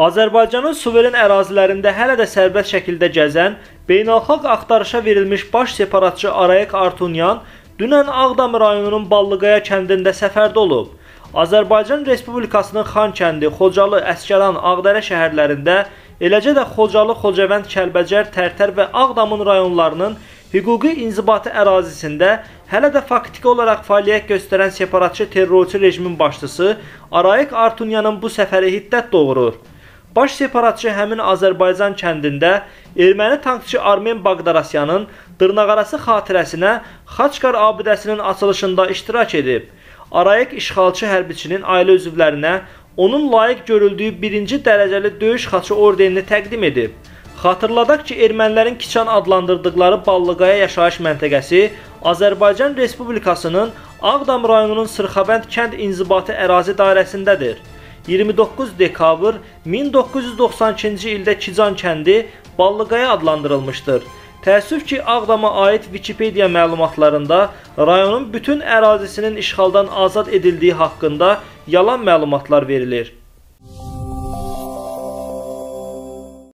Azərbaycanın suveren ərazilərində hələ də sərbəst şəkildə gəzən, beynəlxalq axtarışa verilmiş baş separatçı Arayek Artunyan dünən Ağdam rayonunun Ballıqaya kəndində səfərdə olub. Azərbaycan Respublikasının Xankəndi, Xocalı, Əsgəran, Ağdərə şəhərlərində, eləcə də Xocalı, Xocavənd, Kəlbəcər, Tərtər və Ağdamın rayonlarının hüquqi inzibati ərazisində hələ də faktiki olaraq fəaliyyət göstərən separatçı terrorçu rejimin başçısı Arayek Artunyanın bu səfəri hiddət doğurur. Baş separatçı həmin Azərbaycan kəndində erməni tankçı Armen Baqdarasyanın dırnaqarası xatirəsinə Xaçqar abidəsinin açılışında iştirak edib. Arayek işğalçı hərbiçinin ailə üzvlərinə onun layiq görüldüyü birinci dərəcəli döyüş xaçı ordenini təqdim edib. Xatırladaq ki, ermənilərin Kiçan adlandırdıqları Ballıqaya yaşayış məntəqəsi Azərbaycan Respublikasının Ağdam rayonunun Sırxavənd kənd inzibati ərazi dairəsindədir. 29 dekabr 1992-ci ildə Kican kəndi Ballıqaya adlandırılmışdır. Təəssüf ki, Ağdama aid Wikipedia məlumatlarında rayonun bütün ərazisinin işğaldan azad edildiyi haqqında yalan məlumatlar verilir.